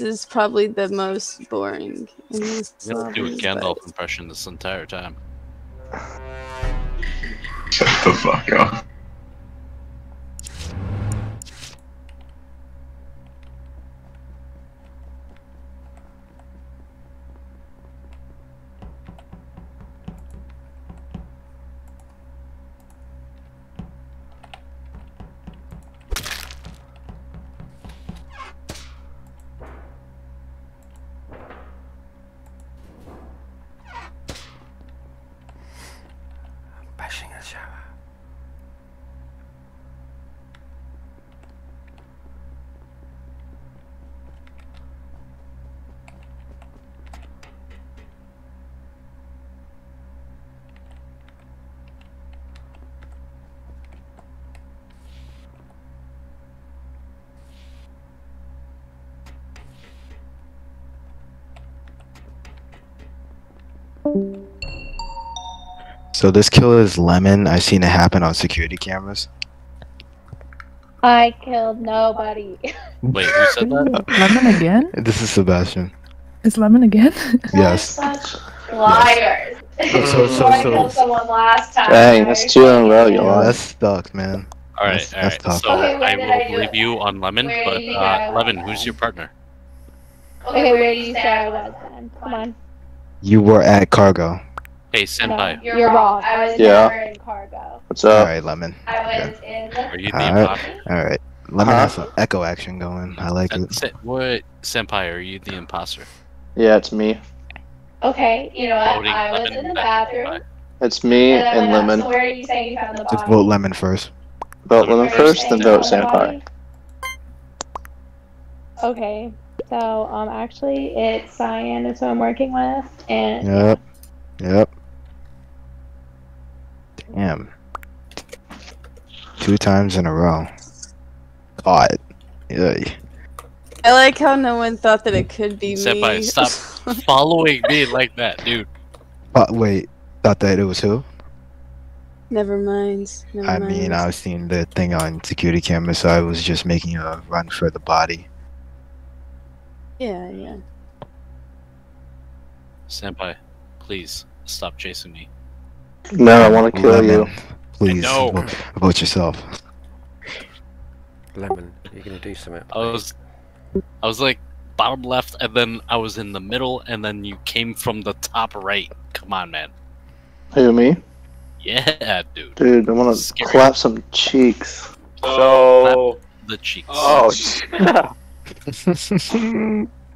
is probably the most boring. in this You have to do a lobby, Gandalf but- impression this entire time. Shut the fuck up. So this kill is Lemon. I've seen it happen on security cameras. I killed nobody. Wait, who said that? Lemon again? This is Sebastian. Is Lemon again? Yes. Such liars. So- so- I so- killed someone last time. Dang, that's two in a row, you Yeah, lied. that's stuck, man. Alright, That's- that's alright. tough. So Okay, I did I will believe it? you on Lemon, Where but uh. Lemon, who's your partner? Okay, where do you say I was then? Come on. You were at cargo. Hey, No, Sandpie, you're wrong. I was Yeah. never in cargo. What's up? Alright, Lemon. I was in. are you the Alright. imposter? Alright. Lemon Huh? has some echo action going. I like Sen- it. Sen- what, Sandpie, are you the imposter? Yeah, it's me. Okay, you know what? Voting I was Lemon in the bathroom. Sandpie. It's me and I and went out. Lemon. So where are you saying you found the body? Just vote Lemon first. Vote Lemon Where first, then vote found the Sandpie. Okay, so um, actually, it's Cyan is who I'm working with, and Yep. Yep. Damn. Two times in a row. Caught. Yeah. I like how no one thought that it could be Sandpie, me. stop following me like that, dude. But wait, thought that it was who? Never mind. Never I mind. mean, I was seeing the thing on security camera, so I was just making a run for the body. Yeah, yeah. Sandpie, please stop chasing me. No, I want to kill Lemon, you. Please know. vote, vote yourself. Lemon, you're gonna do something. I was, I was like bottom left, and then I was in the middle, and then you came from the top right. Come on, man. Who, me? Yeah, dude. Dude, I want to Scary. clap some cheeks. So, The cheeks. oh,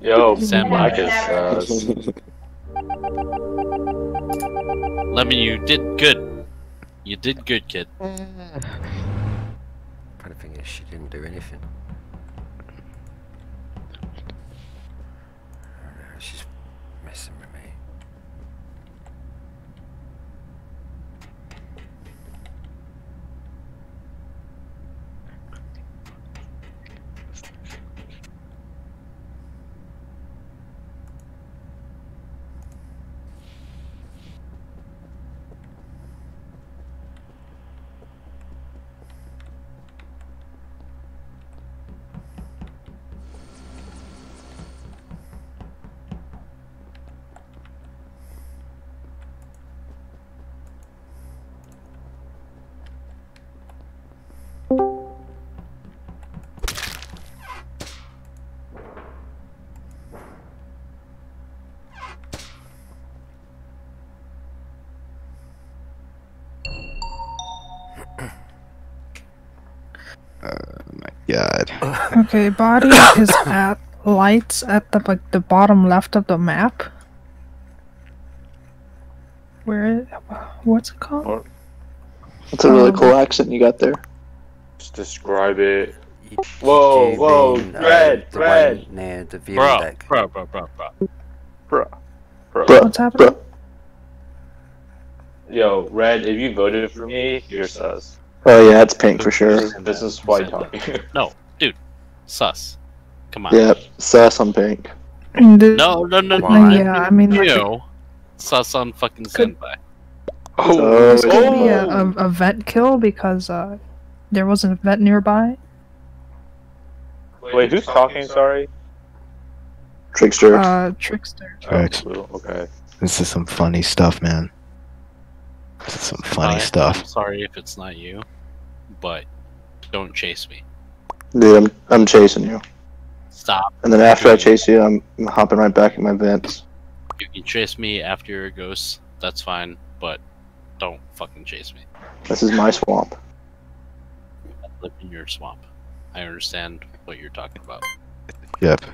yo, Sam Mike Marcus. is uh, Lemon, you did good. You did good, kid. Funny thing is, she didn't do anything. God. Okay, body is at lights at the like the bottom left of the map. Where? What's it called? That's a really cool accent you got there. just describe it. Whoa, whoa, mean, uh, red, the red. one near the viewing Bro, deck. bro, bro, bro, bro. Bruh. Bruh. Bruh, What's happening? bruh. Yo, Red, if you voted for me, you're sus. Oh yeah, it's pink for sure. This is, this is why I'm talking. No, dude. Sus. Come on. Yep, sus on pink. And the- No, no, no, no. Yeah, I mean, like, it You. Sus on fucking Could- Sandpie. Oh, this could be a, oh. a, a vet kill because uh, there wasn't a vet nearby. Wait, who's talking? Sorry. Trxter. Uh, trickster. Tricks. Oh, okay. This is some funny stuff, man. This is some funny Fine. stuff. I'm sorry if it's not you, but don't chase me. Dude, I'm, I'm chasing you. Stop. And then after I chase you, I'm hopping right back in my vents. You can chase me after you're a ghost. That's fine, but don't fucking chase me. This is my swamp. I live in your swamp. I understand what you're talking about. Yep.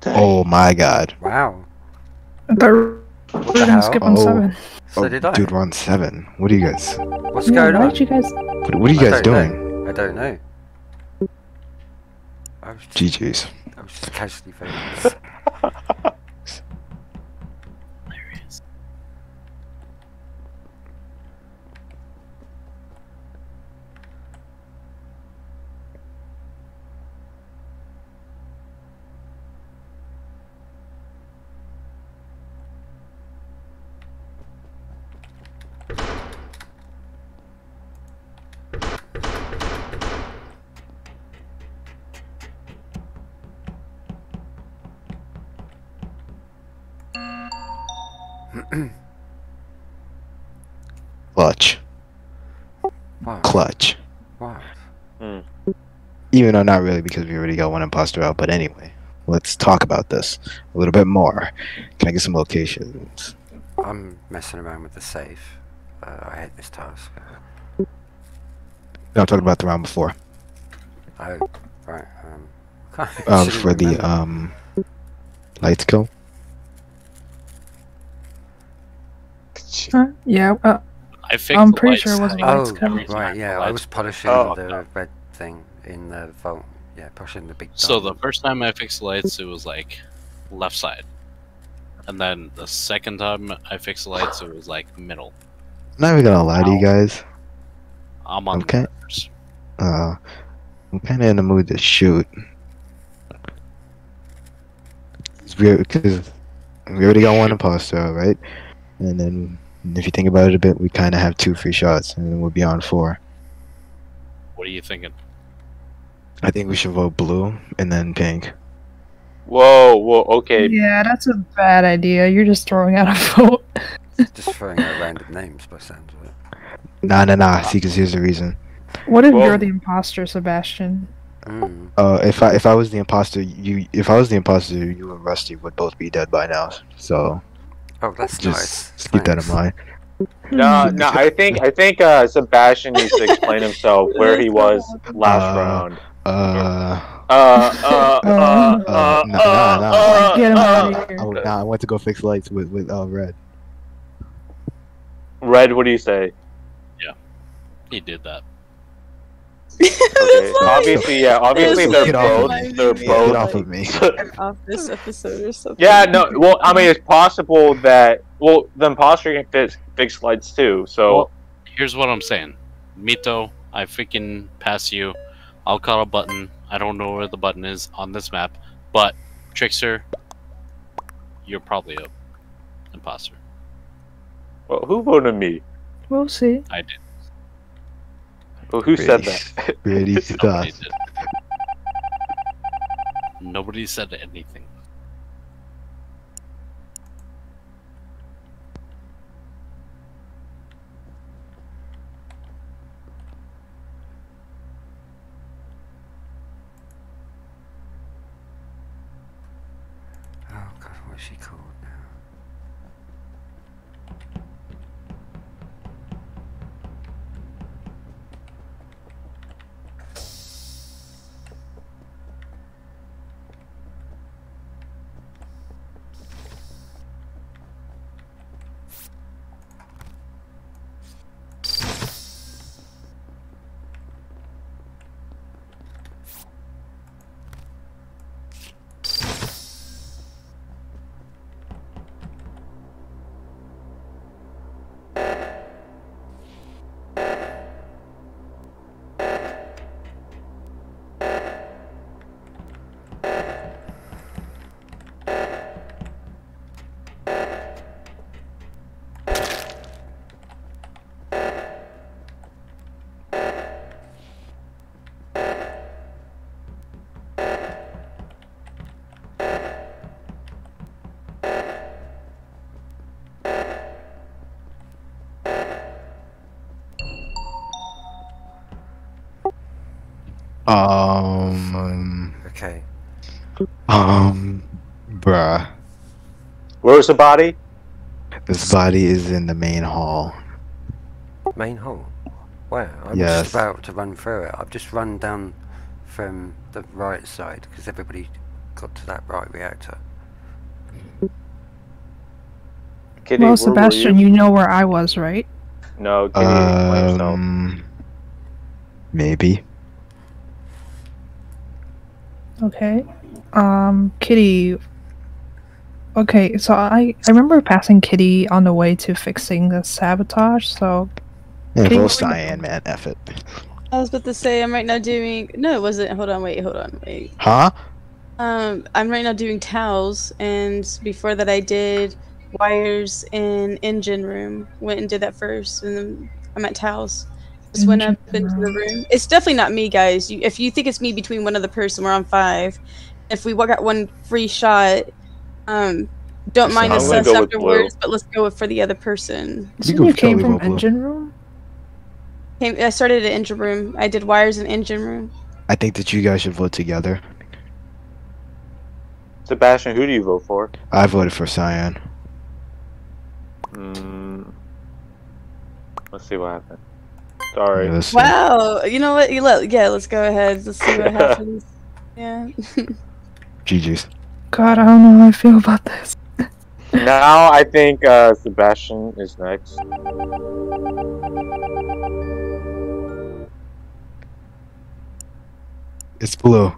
Dang. Oh my god. Wow. I thought we were What the hell? skip on Oh. seven. So oh, did I. dude, we're on seven. What are you guys? What's Yeah, going why on? did you guys? What, what are you I guys don't doing? I don't know. I was just, GG's. I was just casually voting. Clutch. Wow. Clutch. Wow. Even though not really because we already got one imposter out, but anyway. Let's talk about this a little bit more. Can I get some locations? I'm messing around with the safe. Uh, I hate this task. No, I'm talking about the round before. Oh, right. Um, can't- Um, shouldn't for the um, lights go. Huh? Yeah. Uh, I fixed I'm pretty lights sure it wasn't every lights Oh, covered. right, yeah, I was polishing Oh, the red thing in the vault. Yeah, polishing the big So the first time I fixed the lights, it was like left side, and then the second time I fixed the lights, it was like middle. I'm not even gonna lie to you guys. I'm on Okay. the corners. Uh, I'm kind of in the mood to shoot. It's weird because we already got one imposter, right? And then if you think about it a bit, we kind of have two free shots, and then we'll be on four. What are you thinking? I think we should vote blue and then pink. Whoa, whoa, okay. yeah, that's a bad idea. You're just throwing out a vote. Just throwing out random names by sounds of it. Nah, nah, nah. See, because here's the reason. What if Well- you're the imposter, Sebastian? Mm. Uh, if I if I was the imposter, you if I was the imposter, you and Rusty would both be dead by now. So Oh, that's just, nice. just keep that in mind. No, no, I think I think uh, Sebastian needs to explain himself where he was last Uh, round. Uh, Uh, uh, uh, uh, Uh, nah, uh, nah, nah. uh, Get him uh, out of here. oh, nah, I went to go fix lights with with uh, red. Red, what do you say? Yeah. He did that. Okay, obviously, yeah, obviously they're Get both, me. they're Get Get both. off of me. An office episode or something. Yeah, no, well, I mean, it's possible that, well, the imposter can fix, fix lights too, so. Well, Here's what I'm saying, Mito. I freaking pass you. I'll call a button. I don't know where the button is on this map, but Trxter, you're probably a imposter. Well, who voted me? We'll see. I did. Well, who said that? Pretty stuff. did. Nobody said anything. Um, Okay. um, bruh. Where's the body? This body is in the main hall. Main hall. Where? I was Yes. just about to run through it. I've just run down from the right side because everybody got to that right reactor. Kitty, well, Sebastian, you? you know where I was, right? No, Kitty, explain yourself. Um, maybe. Okay. Um, Kitty. Okay, so I I remember passing Kitty on the way to fixing the sabotage. So Yeah, Can you vote bring the- cyan, man. F it. I was about to say I'm right now doing. No, it wasn't. Hold on, wait, hold on, wait. Huh? Um, I'm right now doing towels, and before that I did wires in engine room. Went and did that first, and then I'm at towels. Just went up Engine into the room. room. It's definitely not me, guys. You, if you think it's me between one other person, we're on five. If we got one free shot, um, don't mind I'm us gonna go with afterwards, but let's go for the other person. Didn't you came from go blue. engine room? Came, I started at engine room. I did wires in engine room. I think that you guys should vote together. Sebastian, who do you vote for? I voted for cyan. Mm, let's see what happens. Sorry. Yeah, let's. Wow, you know what? You let, yeah, let's go ahead. Let's see what happens. Yeah. GG's. God, I don't know how I feel about this. Now I think uh, Sebastian is next. It's blue.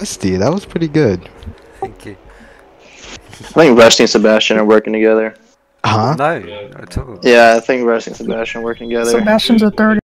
Rusty, that was pretty good. Thank you. I think Rusty and Sebastian are working together. Huh? No, at all. Yeah, I think Rusty and Sebastian are working together. Sebastian's a third